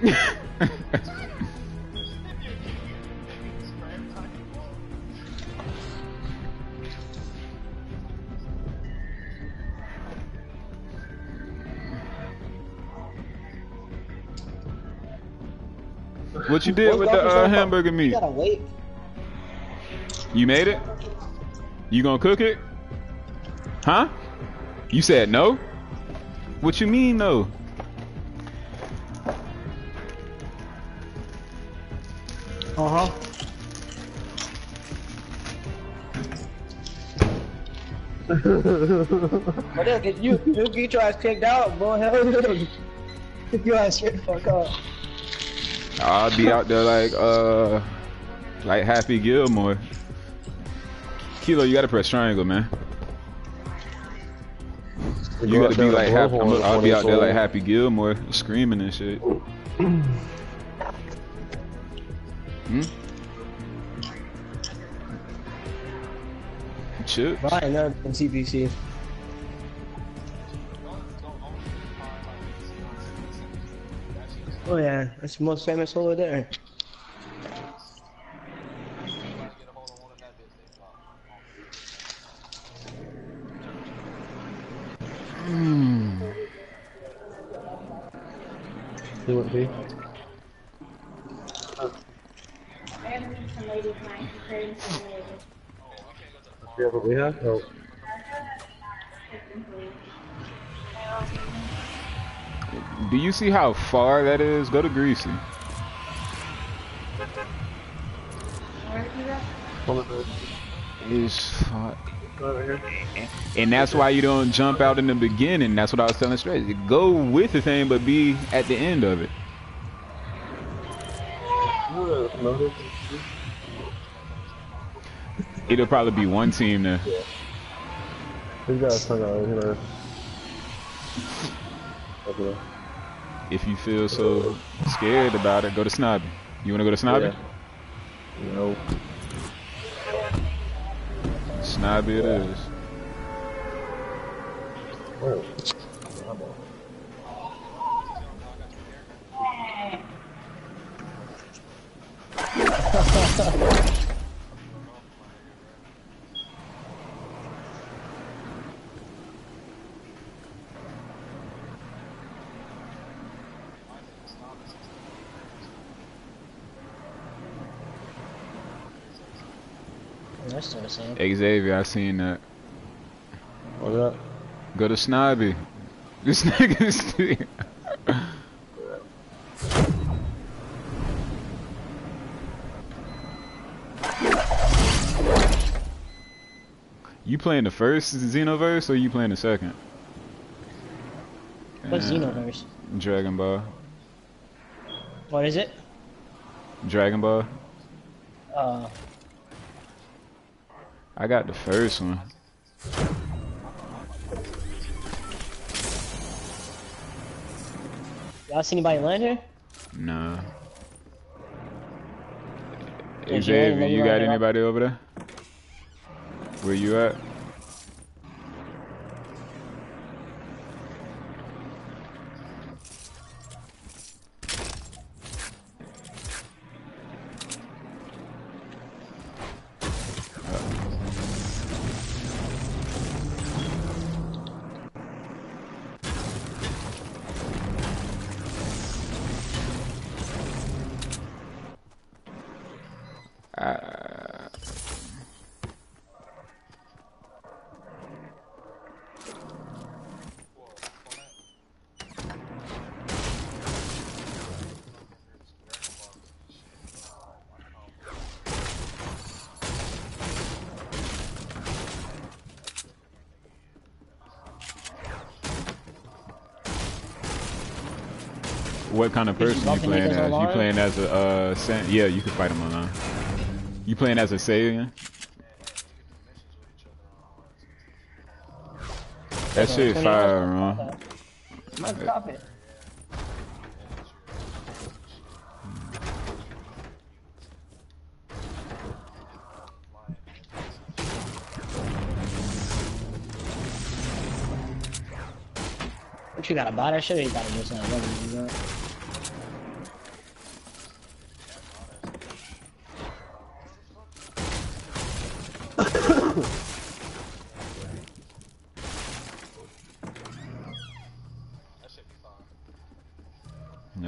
What you did with the uh, hamburger meat? You. You made it? You gonna cook it? Huh? You said no? What you mean no? but then, get you, you get your ass kicked out, boy. Hell, get your ass straight the fuck up. I'll be out there like uh like Happy Gilmore. Kilo, you gotta press triangle, man. You gotta be like happy. I'm, I'll be out there like Happy Gilmore, screaming and shit. hmm? Chips? But I ain't never been CPC. Oh yeah, that's the most famous over there. Hmm. See what be? We have? No. Do you see how far that is? Go to Greasy. It's. And that's why you don't jump out in the beginning. That's what I was telling straight. Go with the thing, but be at the end of it. It'll probably be one team there. He's got a tongue out here. Okay. If you feel so scared about it, go to Snobby. You wanna go to Snobby? Yeah. Nope. Snobby it is. Oh. That's still the. Xavier, I seen that. What's that? Go to Snobby. This nigga's You playing the first Xenoverse or you playing the second? What's Uh, Xenoverse? Dragon Ball. What is it? Dragon Ball. Uh, I got the first one. y'all see anybody land here? Nah. Yeah, you Xavier, you got anybody over there? Where you at? Uh, What kind of person you playing as? You playing as a uh, San- yeah? You can fight him online. You playing as a Saiyan? That shit 20 fire, man. Let's cop it. What you gotta buy that shit or you gotta just uh,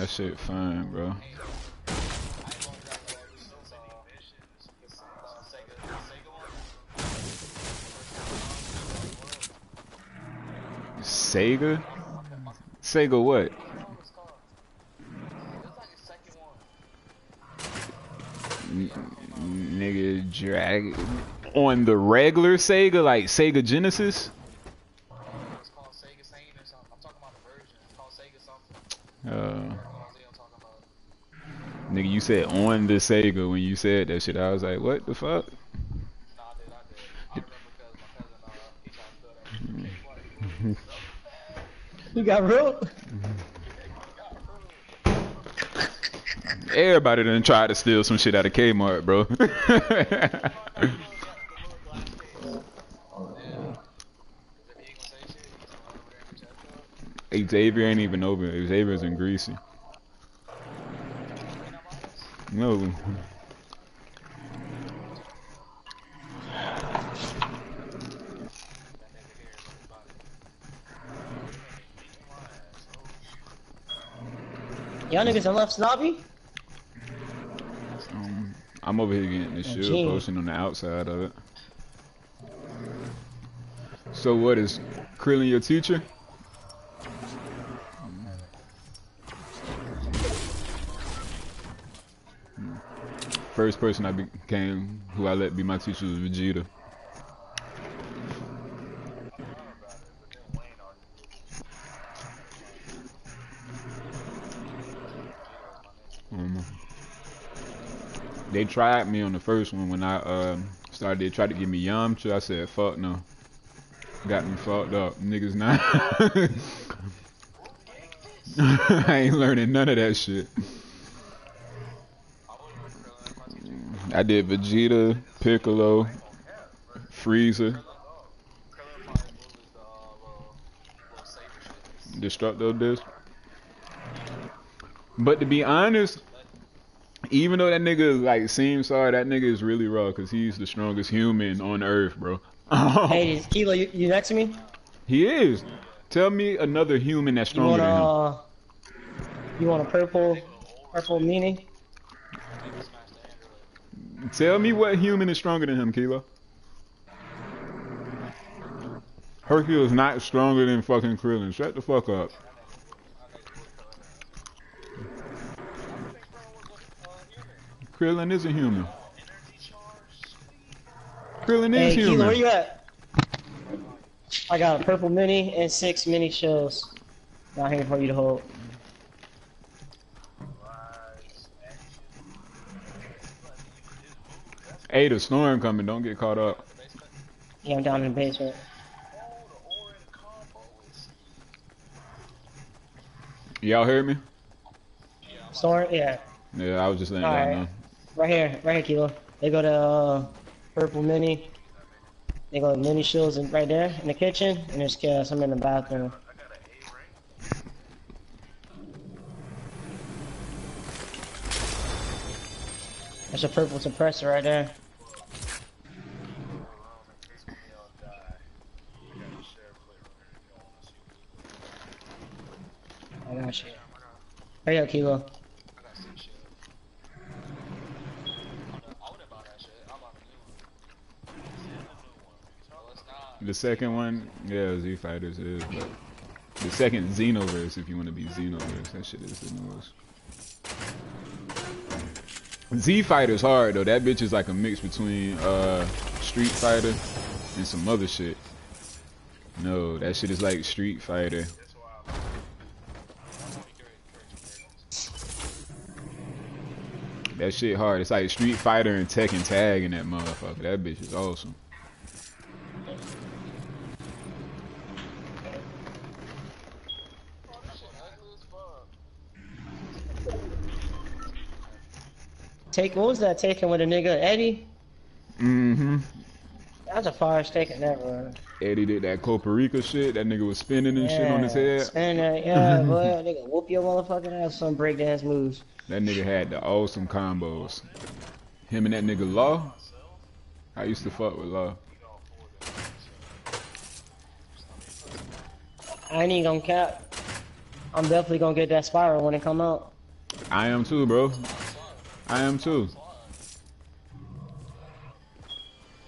that shit fine, bro. Sega? Sega what? N nigga, drag on the regular Sega, like Sega Genesis. It's called Sega Saint or something. I'm talking about the version. It's called Sega something. Uh, You know what I'm talking about? nigga, you said on the Sega when you said that shit. I was like, what the fuck? Nah, I did, I did. I remember because my cousin, he tried to steal that. You got real? Everybody done tried to steal some shit out of Kmart, bro. If he ain't gonna say shit, he's gonna run over there and chat to him. Xavier ain't even over. Xavier's in Greasy. No. Y'all niggas done left Snobby? Um, I'm over here getting this shield Gee. potion on the outside of it. So what is Krillin your teacher? First person I became who I let be my teacher was Vegeta. Um, they tried me on the first one when I um, started. They tried to give me Yamcha. I said, "Fuck no." Got me fucked up, niggas. Not. I ain't learning none of that shit. I did Vegeta, Piccolo, Frieza, Krillin probably move is the, little, little saber shit. Destructo Disc. But to be honest, even though that nigga like seems sorry, that nigga is really raw because he's the strongest human on Earth, bro. Hey, is Kilo, you, you next to me? He is. Tell me another human that's You stronger want than him. uh, you want a purple, purple meanie? Tell me what human is stronger than him, Kilo. Hercule is not stronger than fucking Krillin. Shut the fuck up. Krillin is a human. Krillin Hey, is Kilo, where you at? I got a purple mini and six mini shells down here for you to hold. Hey, the storm coming. Don't get caught up. Yeah, I'm down in the basement. Y'all heard me? Storm, yeah, Yeah, I was just All y'all right. right here, right here, Kilo. They go to uh, purple mini. They go to mini shells in, right there in the kitchen, and there's uh, some in the bathroom. There's a purple suppressor right there. I got you. Hurry up, Kilo. I got six shit. I wouldn't buy that shit. I'll the new one. No, it's not. The second one, yeah, Z Fighters is, but the second Xenoverse, if you want to be Xenoverse, that shit is the newest. Z Fighter's hard though. That bitch is like a mix between uh Street Fighter and some other shit. No, that shit is like Street Fighter. That shit hard. It's like Street Fighter and Tekken Tag in that motherfucker. That bitch is awesome. Take what was that Tekken with a nigga Eddie? Mm-hmm. That's a fire Tekken ever. Eddie did that Copa Rica shit. That nigga was spinning and shit on his head. And uh, yeah, boy, nigga whoop your motherfucking ass some breakdance moves. That nigga had the awesome combos. Him and that nigga Law. I used to fuck with Law. I ain't even gonna cap. I'm definitely gonna get that spiral when it come out. I am too, bro. I am too.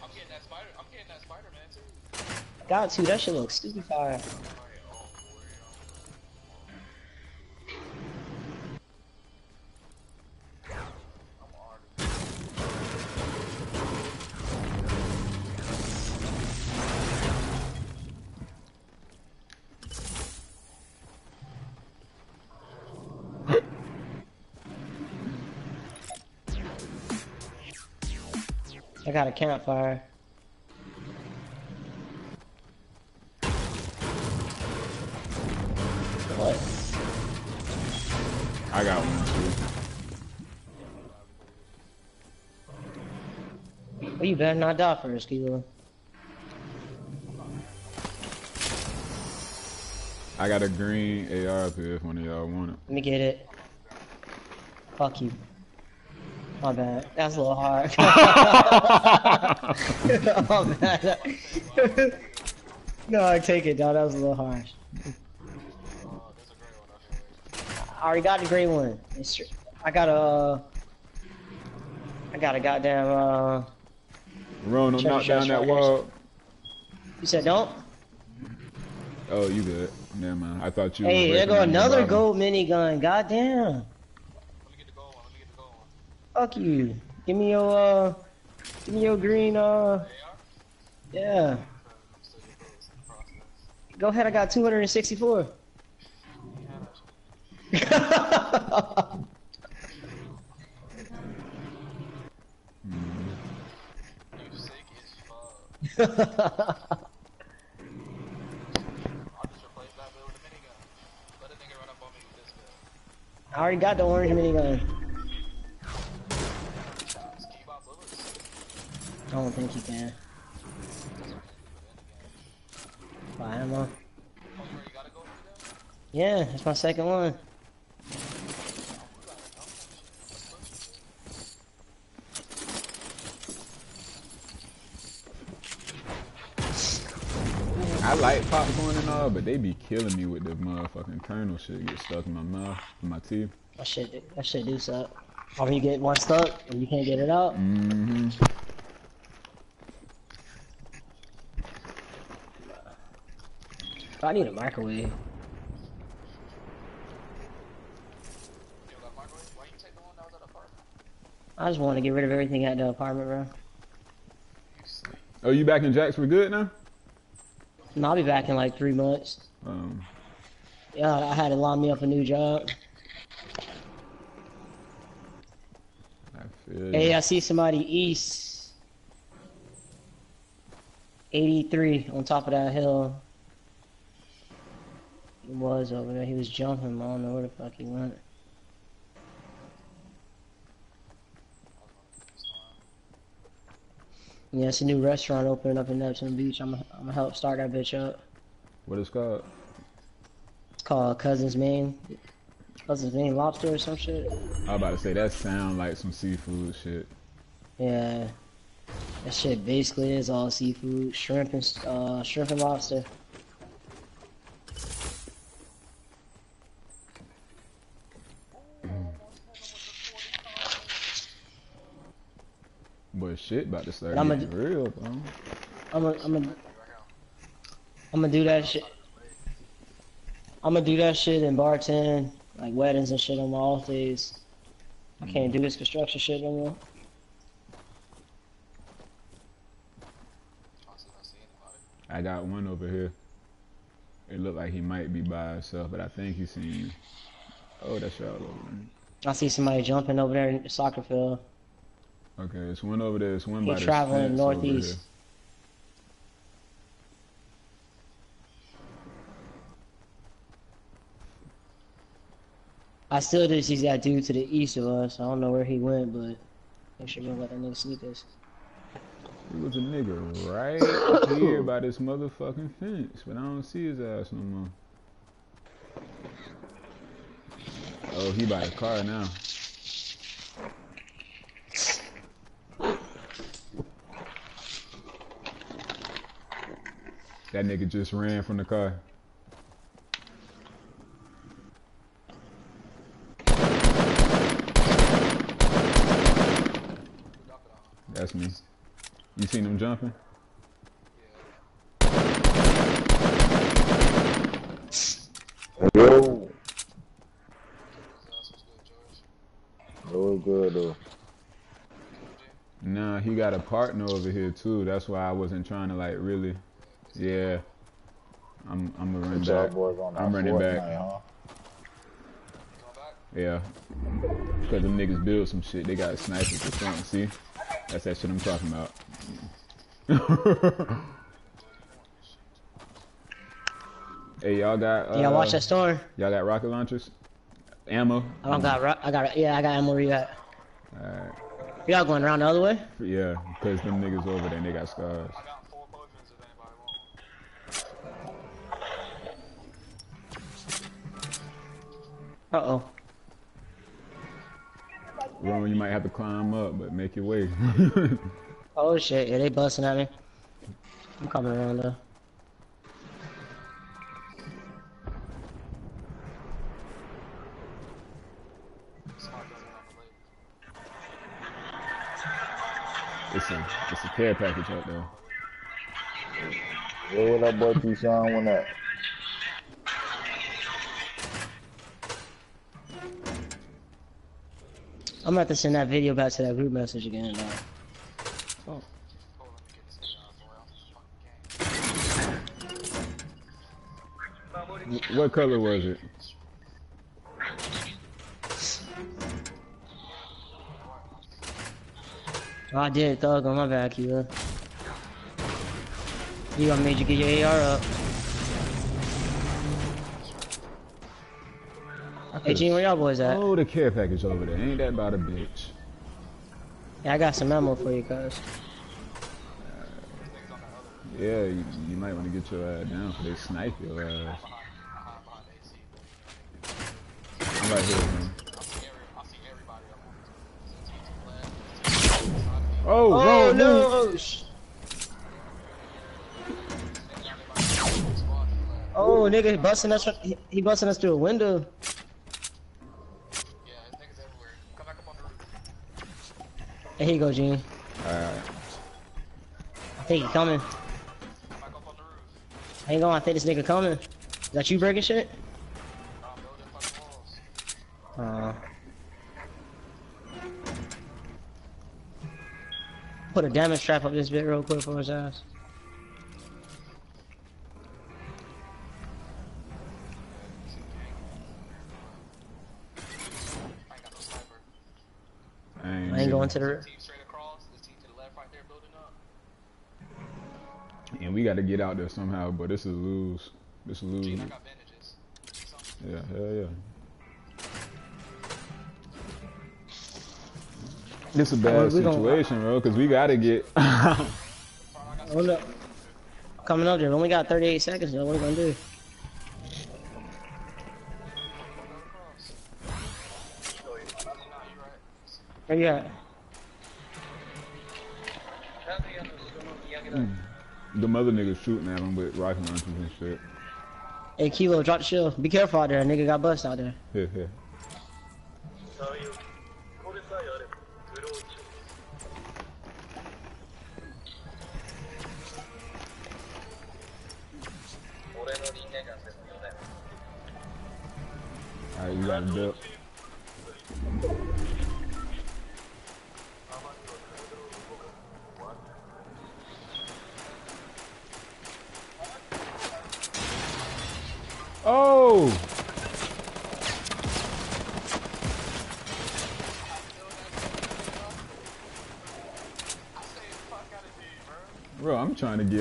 I'm getting that spider. I'm getting that Spider-Man too. That shit looks stupid fire. I got a campfire. You better not die first, Kilo. I got a green AR up here if one of y'all want it. Let me get it. Fuck you. My bad. That's a little hard. Bad. no, I take it, dog. That was a little harsh. I already got the gray one. I got a. I got a goddamn. Uh, Ron, don't knock down that wall. you said don't. Oh, you good. Never mind. I thought you Hey, there go the another bottom. gold minigun. Goddamn. Let me get the gold one. Let me get the gold one. Fuck you. Give me your uh. Give me your green uh. Yeah. I'm still getting those in the process. Go ahead, I got 264. Yeah, that's you sick as fuck. I'll just replace that bill with a minigun. Let a nigga run up on me with this bill. I already got the orange minigun. I don't think you can. Buy ammo. Yeah, that's my second one. I like popcorn and all, but they be killing me with the motherfucking kernel shit get stuck in my mouth, in my teeth. That shit, do- that shit do suck. Or you get one stuck and you can't get it out. Mm-hmm. I need a microwave. You don't got a microwave? Why you take the one that was at the apartment? I just want to get rid of everything at the apartment, bro. Oh, you back in Jacks for good now? No, I'll be back in like three months. Um, Yeah, I had to line me up a new job. I feel Hey, you. I see somebody east. 83 on top of that hill. He was over there. He was jumping. I don't know where the fuck he went. Yeah, it's a new restaurant opening up in Neptune Beach. I'm gonna I'm help start that bitch up. What is called? It's called Cousins Maine. Cousins Maine Lobster or some shit. I was about to say that sound like some seafood shit. Yeah. That shit basically is all seafood, shrimp and uh, shrimp and lobster. Boy, shit about to start I'ma getting real, bro. I'm gonna, I'm gonna, I'm gonna do that shit. I'm gonna do that shit and bartend, like weddings and shit on my off days. I can't do this construction shit no more. I got one over here. It looked like he might be by himself, but I think he's seen. Oh, that's y'all over there. I see somebody jumping over there in the soccer field. Okay, it's one over there. It's one He by the traveling northeast. I still did see that dude to the east of us. I don't know where he went, but make sure you don't let that nigga sneak us. He was a nigga right here by this motherfucking fence, but I don't see his ass no more. Oh, he by the car now. That nigga just ran from the car. That's me. You seen him jumping? Yo. Real good though. Nah, he got a partner over here too. That's why I wasn't trying to like really yeah. I'm I'm gonna run back. on I'm running back. Fortnite, huh? Yeah. Cause them niggas build some shit. They got snipers or something. See? That's that shit I'm talking about. hey, y'all got. Uh, Yeah, watch that storm. Y'all got rocket launchers? Ammo? I don't got. ro- I got. Yeah, I got ammo. Where you at? Alright. Y'all going around the other way? Yeah, because them niggas over there, they got scars. Uh oh. Ron, you might have to climb up, but make your way. Oh shit. Yeah, they busting at me. I'm coming around though. Smart doesn't on the lake. it's a it's a care package out there. Yo, what that boy Keyshawn went at? I'm about to send that video back to that group message again. Oh, let me get this thing out for real. Fucking game. Wh- What color was it? Oh, I did, thug on my back, Keela. You gonna make you get your AR up. Hey, Gene, where y'all boys at? Oh, the care package over there. Ain't that about a bitch? Yeah, I got some ammo for you, cuz. Yeah, you, you might want to get your ass down for they snipe your ass. AC. I'm right here, man. I see, every, I see everybody up on this. Team Oh, Oh, wrong no! dude. Oh, sh- and everybody squad to the left. Oh, nigga, he busting us. He, he busting us through a window. Yeah, there's niggas everywhere. Come back up on the There you go, Gene. Alright. I think he coming. Come back up on. Hang on, I think this nigga coming. Is that you breaking shit? I'm building fucking walls. Uh. Put a damage trap up this bit real quick for his ass. There building up. And we got to get out there somehow, but this is lose. This is lose. Gene, I got bandages. Something. Yeah, hell yeah. This a bad situation, bro, because we got to get. Hold up. Coming up there. We only got 38 seconds though. What are we gonna do? Where you at? Mm. the mother niggas shooting at him with rocket launchers and shit. Hey, Kilo, drop the shield. Be careful out there. A nigga got bust out there. Here, here. Alright, you got it built.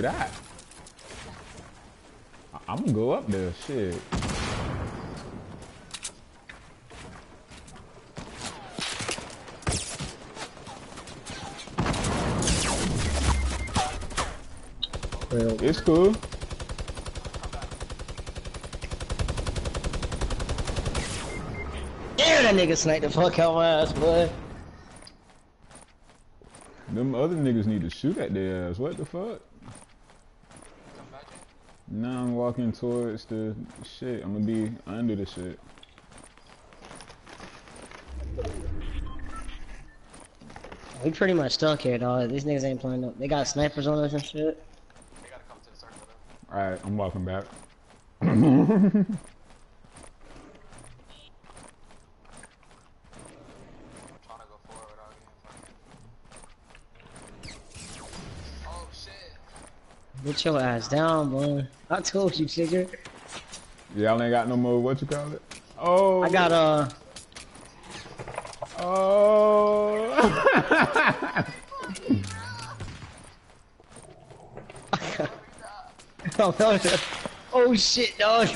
I'm trying to get out. I- I'm gonna go up there, shit. Well, It's cool. Damn, that nigga sniped the fuck out my ass, boy. Them other niggas need to shoot at their ass. What the fuck? Come back in. Now I'm walking towards the shit. I'm gonna be under the shit. We pretty much stuck here, dog. These niggas ain't playing up. They got snipers on us and shit. They gotta come to the circle though. Alright, I'm walking back. trying to go forward without getting fucking. Oh shit. Get your ass down, boy. I told you, nigga. Y'all ain't got no more, what you call it? Oh. I got uh. Oh. Oh, no, no. oh shit, dog.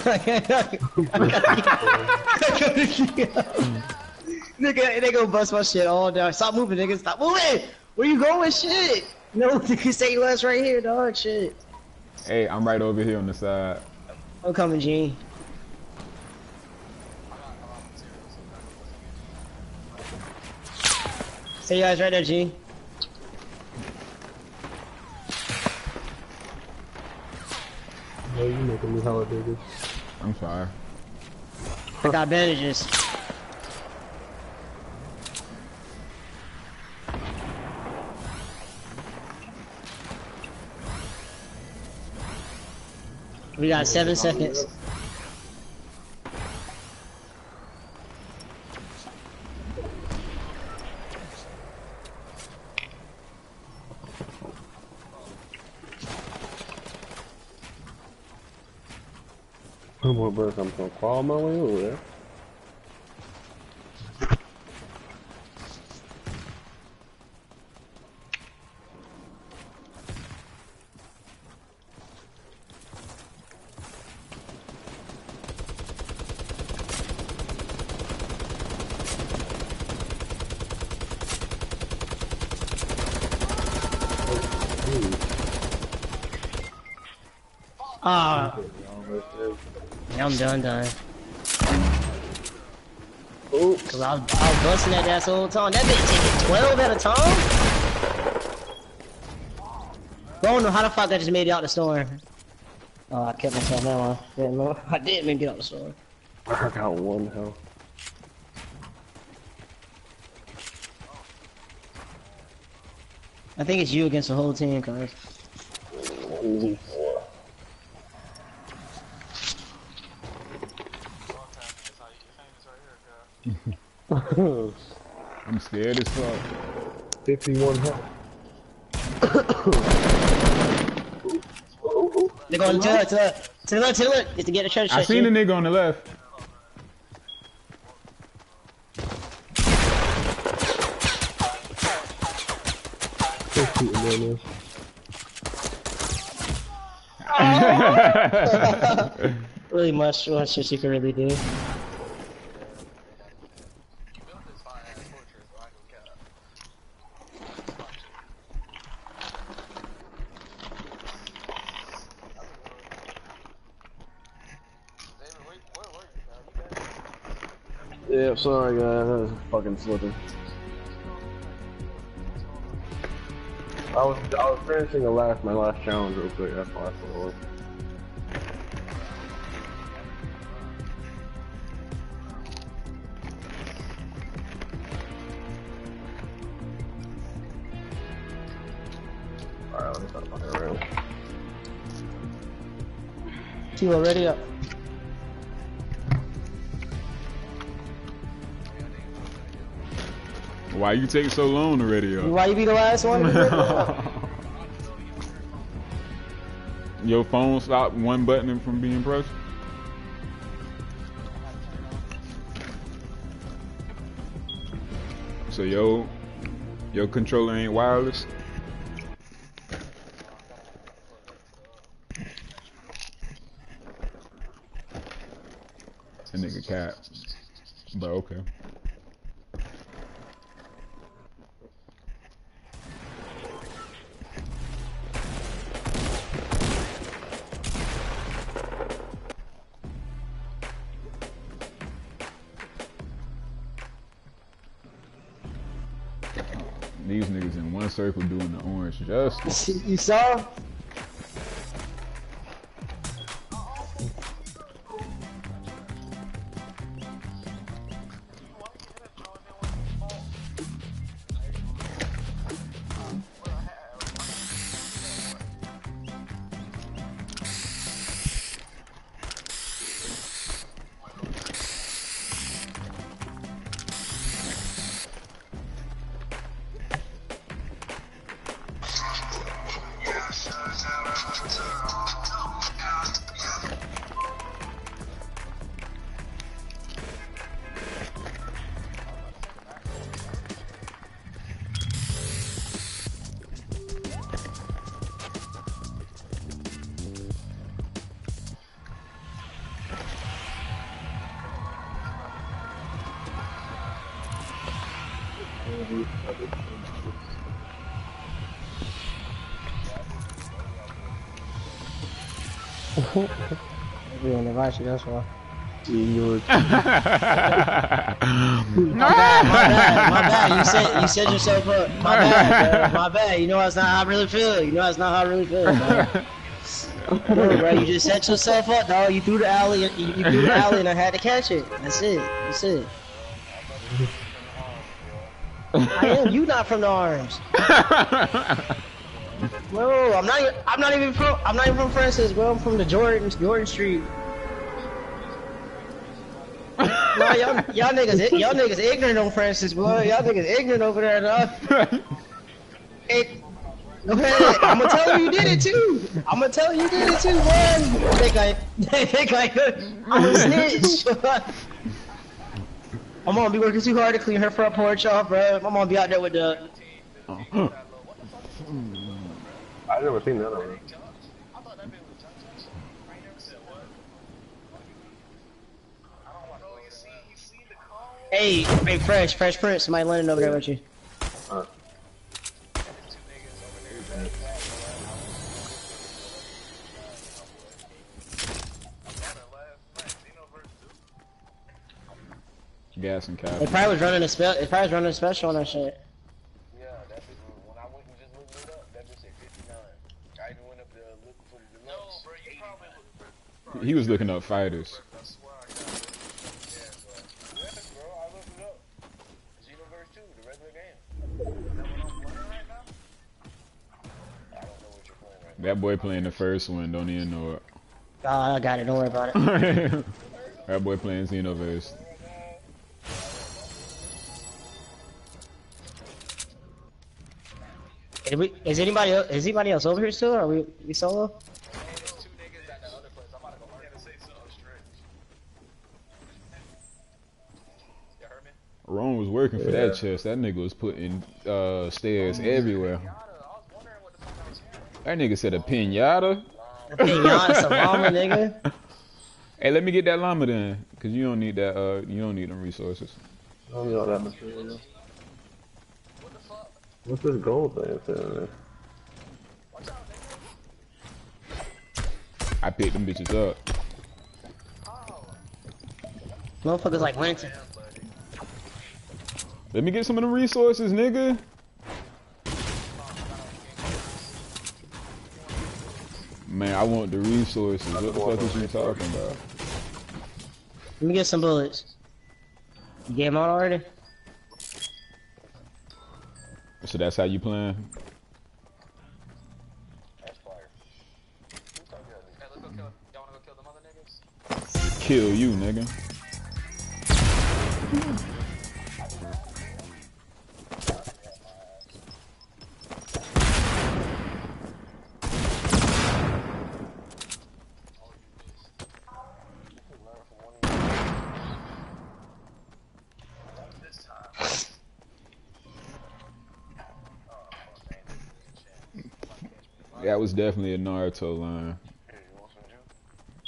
Nigga, they gonna bust my shit all down. Stop moving, nigga. Stop moving. Where you going, shit? No, nigga, say you ass right here, dog. Shit. hey, I'm right over here on the side. I'm coming, Gene. Stay you guys right there, Gene. Yeah, you making me hella bigger. I'm sorry. I got bandages. We got seven seconds. I'm gonna crawl my way over there. Ah, yeah, I'm done, done. Oops. Cause I was, I was busting that ass all the time. That bitch taking 12 at a time? I don't know how the fuck I just made it out the storm. Oh, I kept myself down. Didn't know. I didn't make get out the storm. I got one health. I think it's you against the whole team, cuz. Easy four. Long time. That's how you get famous right here, girl. I'm scared as fuck. 51 health. They're going to the, to the, to the left, to the left. Just to get the treasure I seen the G. nigga on the left. They're shooting down there. Really much, much shit you can really do. You built this fire ass fortress, so I can cap. David, where, where were you, sorry guys, I was fucking slipping. I was I was finishing the last my last challenge real quick. That's why I thought. Alright, let me start fucking around. You already up. Why you take so long already? Up? Why you be the last one? You. Your phone stopped one button from being pressed. So yo, your controller ain't wireless. That nigga cat. But okay. Circle doing the orange justice. you saw? We didn't invite you, that's why. You My bad, my bad, my bad. You set you set yourself up. My bad, bro. My bad. You know that's not how I really feel. You know that's not how I really feel, bro. Bro, bro, you just set yourself up, dog. You threw the alley, you, you threw the alley, and I had to catch it. That's it. That's it. I am. You not from the arms. Bro, I'm not. Even, I'm not even from. I'm not even from Francis, bro. I'm from the Jordan, Jordan Street. Nah, y'all, y'all niggas, y'all niggas ignorant on Francis, boy. Y'all niggas ignorant over there, dog. Go ahead. I'm gonna tell you you did it too. I'm gonna tell you you did it too, boy. They I, they think I, I'm a snitch. My mom be working too hard to clean her front porch off, bro. I'm gonna be out there with the. Oh. I never seen that one. Hey, hey, fresh, fresh Prince, somebody landing over there with you. Uh, Gas and They cap. probably was running a spell. They probably was running a special on that shit. Yeah, that bitch, when I went and just looked it up, that bitch said 59. I even went up there looking for the deluxe. No, bro, you probably He was looking up fighters. I swear I got it. Yeah, bro. Yes, bro, I looked it up. Xenoverse 2, the regular game. Is that what I'm playing right now? I don't know was looking up fighters. That boy playing the first one, don't even know it. Oh, I got it. Don't worry about it. that boy playing Xenoverse. Is, we, is anybody else, is anybody else over here still? Or are we we solo? now. Hey, there's two niggas at the other place. I'm about to go hard. say something straight. You heard me? Ron was working for Yeah. that chest. That nigga was putting uh, stairs everywhere. I was wondering what the fuck I was hearing. That nigga said a pinata. Beyond some llama, nigga. Hey, let me get that llama then, cause you don't need that. Uh, you don't need them resources. I don't know that material. What the fuck? What's this gold thing there? Watch out, nigga. I picked them bitches up. Oh, Motherfuckers like Winter. Let me get some of the resources, nigga. Man, I want the resources. What the fuck is you talking about? Let me get some bullets. You gave them out already? So that's how you playing? That's fire. Who's definitely a Naruto line.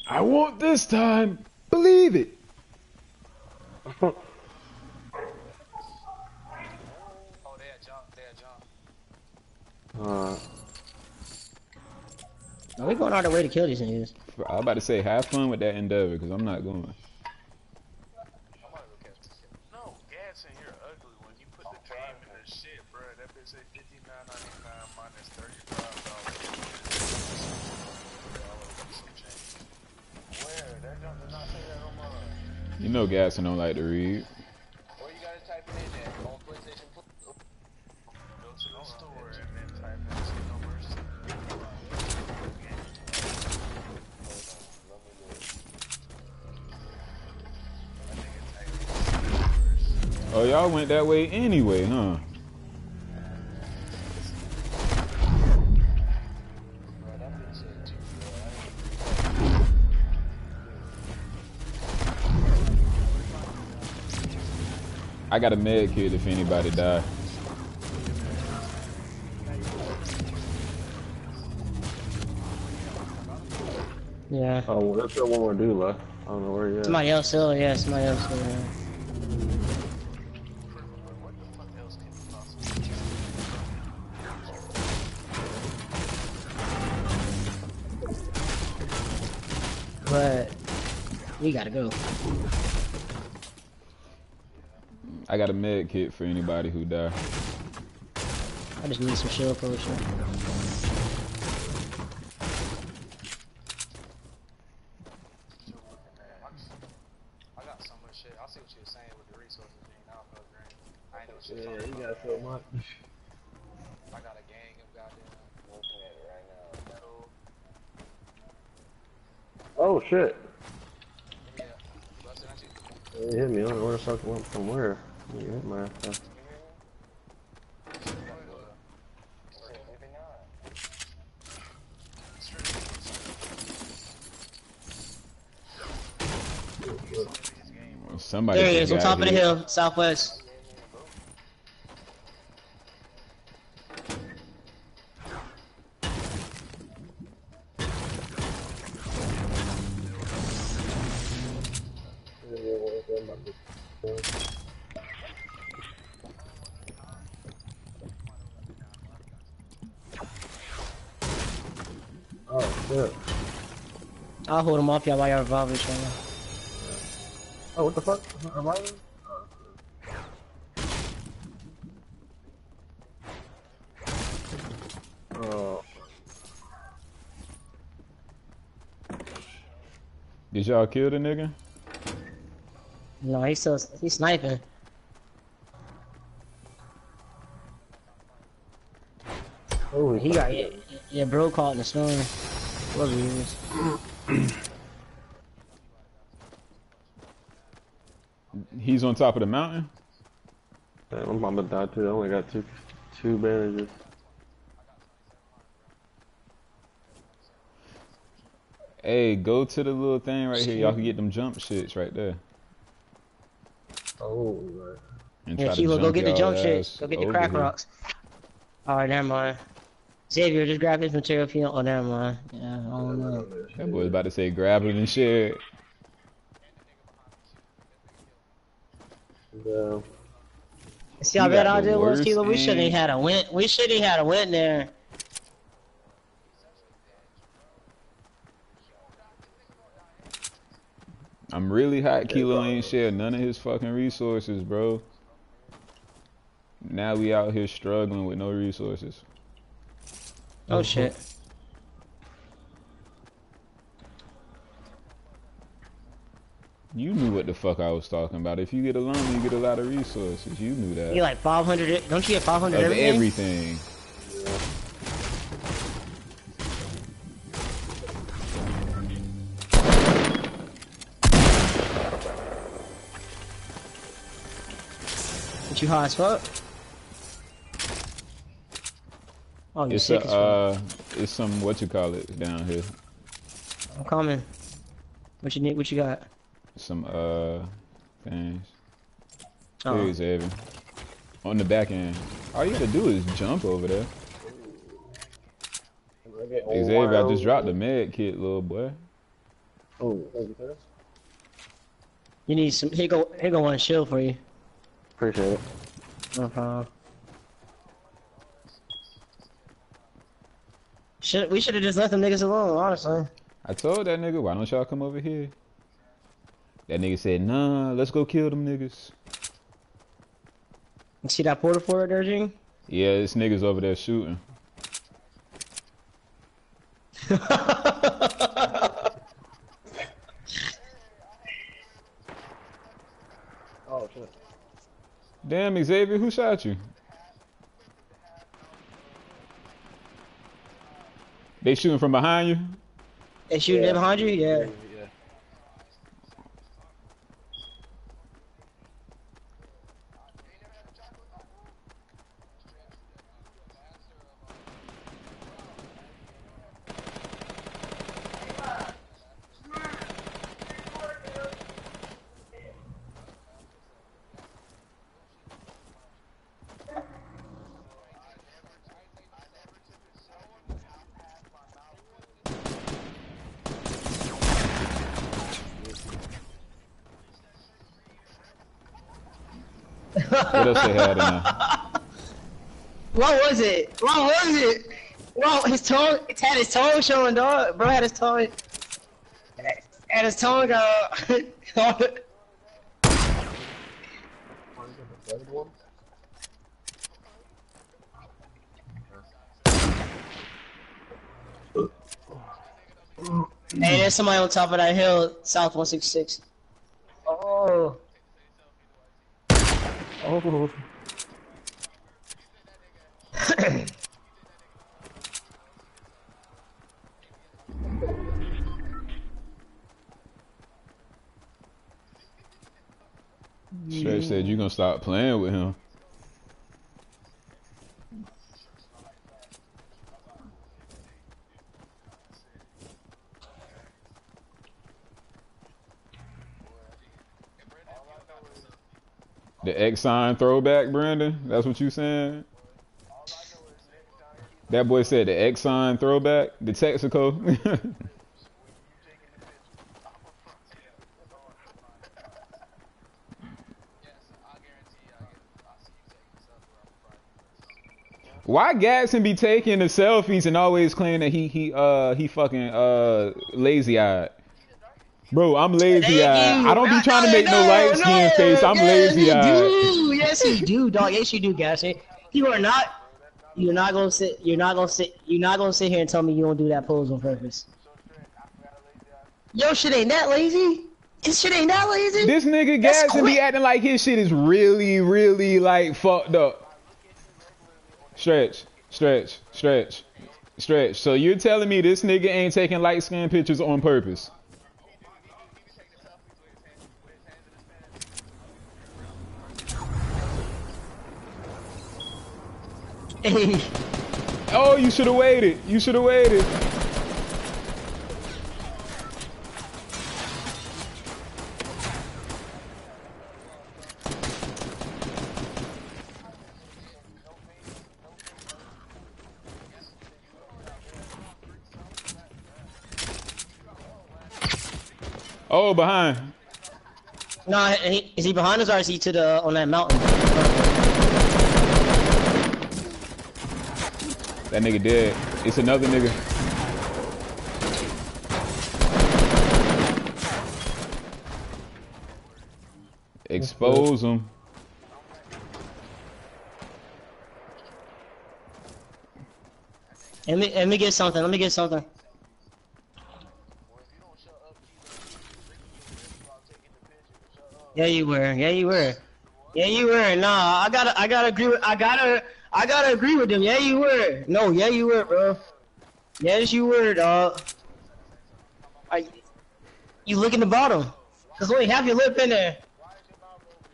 I want this time. Believe it. Oh, they had jump. They had jump. Uh, Are we going all the way to kill these niggas? I'm about to say, have fun with that endeavor, because I'm not going. I'm gonna go catch this kid. No, gas in here ugly when you put the game in the shit, bro. That bitch say fifty nine ninety nine minus thirty five dollars. Where? That jump does not say that on mine. You know Gasson don't like to read. Or you gotta type it in there on PlayStation Plus. Go to the store and then type in Xenoverse. Oh, y'all went that way anyway, huh? I got a med kit if anybody die. Yeah. Oh, well, that's what one more do left. I don't know where he is. Somebody else still, yeah, somebody else still, yeah. But we gotta go. I got a med kit for anybody who die. I just need some shield potion. I got so much shit. I see what you were saying with the resources being out of green. I ain't know what Yeah, you got so much. I got a gang of goddamn. Looking at it right now. Metal. Oh shit! Yeah. Busting at you. It hit me. I don't know where the fuck went from where. You hit my ass. Somebody There he is, on top of the hill, southwest. I'll hold him off y'all while y'all revolve each other. Oh, what the fuck? Am I? Oh, Did y'all kill the nigga? No, he's still he's sniping. oh, He got yeah, yeah bro caught in the storm. Whatever he was. He's on top of the mountain? Damn, I'm about to die too. I only got two, two bandages. Hey, go to the little thing right here. Y'all can get them jump shits right there. Oh, right. And Yeah, try to Kilo, go get the jump ass shit. Go get the crack here. rocks. Alright, never mind. Xavier, just grab his material if you don't. Oh, never mind. Yeah, I don't know. That boy's about to say grab it and shit. Yeah. See how bad got I did was, Kilo? We should've had a win. We should've had a win there. I'm really hot. Kilo ain't share none of his fucking resources, bro. Now we out here struggling with no resources. Oh shit. You knew what the fuck I was talking about. If you get a loan, you get a lot of resources. You knew that. You like 500? Don't you get 500 of everything? everything. But you high as fuck? Oh, you It's sick a, as fuck. uh, it's some what you call it down here. I'm coming. What you need? What you got? Some uh things. Oh. Here is Evan. On the back end. All you gotta do is jump over there. Xavier, I just dropped the med kit, little boy. Oh, you. You need some. Here go. Here go one shield for you. Appreciate it. No problem. Should we should have just left them niggas alone, honestly. I told that nigga, why don't y'all come over here? That nigga said, nah, let's go kill them niggas. You see that Port-a-Fort there, Gene? Yeah, this nigga's over there shooting. Oh shit. Damn, Xavier, who shot you? They shooting from behind you? They shooting Yeah. behind you? Yeah. Else they had in there? What was it? What was it? Bro, his tongue, it had his tongue showing, dog. Bro had his tongue. and his tongue uh, out. hey, there's somebody on top of that hill, south 166. Oh. Oh. Stretch said you gonna stop playing with him. Exxon throwback, Brandon. That's what you saying? That boy said the Exxon throwback, the Texaco. Why Gadsden be taking the selfies and always claiming that he he uh he fucking uh lazy eyed? Bro, I'm lazy eyed. I don't be trying to make no light skin face. I'm lazy eyed. do. Yes, you do, dog. Yes, you do, Gaston. You are not. You're not gonna sit. You're not gonna sit. You're not gonna sit here and tell me you don't do that pose on purpose. Yo, shit ain't that lazy. This shit ain't that lazy. This nigga Gadsden be acting like his shit is really, really like fucked up. Stretch, stretch, stretch, stretch. So you're telling me this nigga ain't taking light skin pictures on purpose? Oh, you should have waited. You should have waited. Oh, behind. nah, is he behind us or is he to the on that mountain? That nigga dead. It's another nigga. Expose him. Let me let me get something. Let me get something. Yeah, you were. Yeah, you were. Yeah, you were. Nah, I gotta, I gotta agree with, I gotta, I gotta agree with them. Yeah, you were. No, yeah, you were, bro. Yes, you were, dog. I, you look in the bottom. Cause only half your lip in there.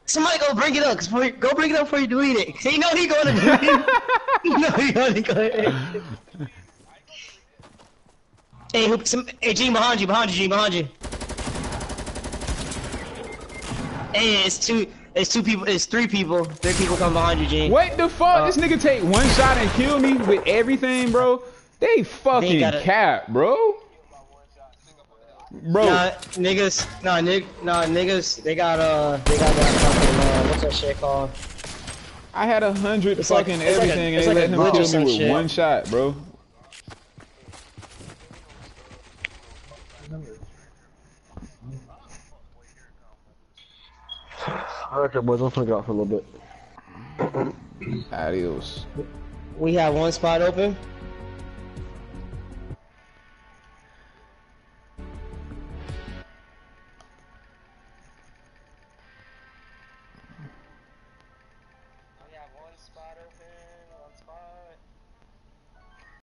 Somebody go bring it up. Cause before go bring it up before you delete it. 'Cause you know he gonna delete it. you he gonna delete it. Hey, who, some, hey, Gene, behind you, behind you, Gene, behind you. Hey, it's two, it's two people, it's three people, three people come behind you, Gene. What the fuck? Uh, this nigga take one shot and kill me with everything, bro. They fucking gotta- cap, bro. Bro, Nah, niggas, nah, nig, nah, niggas, they got, uh, they got that fucking, uh, what's that shit called? I had a hundred It's like- fucking like a- everything and they like let him kill me with shit. one shot, bro. Okay, boys, let's take it out for a little bit. Adios. We have one spot open.